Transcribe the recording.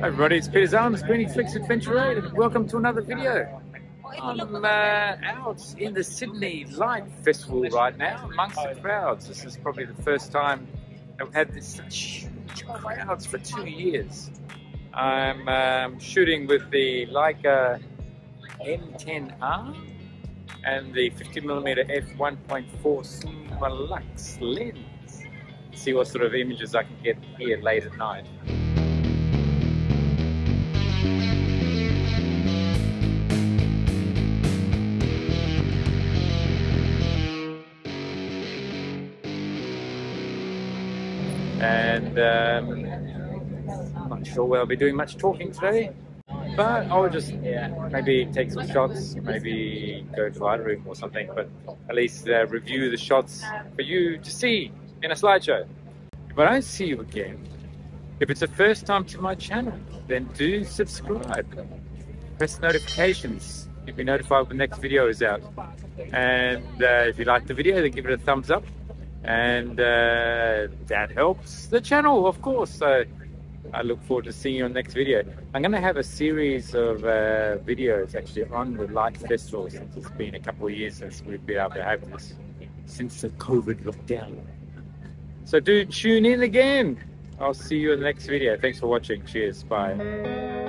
Hi everybody, it's Peter's Arms, Griniflix Adventure 8, and welcome to another video. I'm uh, out in the Sydney Light Festival right now, amongst the crowds. This is probably the first time I've had this huge crowds for two years. I'm um, shooting with the Leica M10R and the 50mm f1.4 Summilux lens. See what sort of images I can get here late at night. And um, not sure whether I'll be doing much talking today, but I'll just maybe take some shots, maybe go to Lightroom or something, but at least uh, review the shots for you to see in a slideshow. But I see you again, if it's the first time to my channel, then do subscribe. Press notifications. You'll be notified when the next video is out. And uh, if you like the video, then give it a thumbs up and uh, that helps the channel, of course. So I look forward to seeing you on the next video. I'm going to have a series of uh, videos actually on the Light Festival since it's been a couple of years since we've been able to have this, since the COVID lockdown. So do tune in again. I'll see you in the next video. Thanks for watching. Cheers. Bye.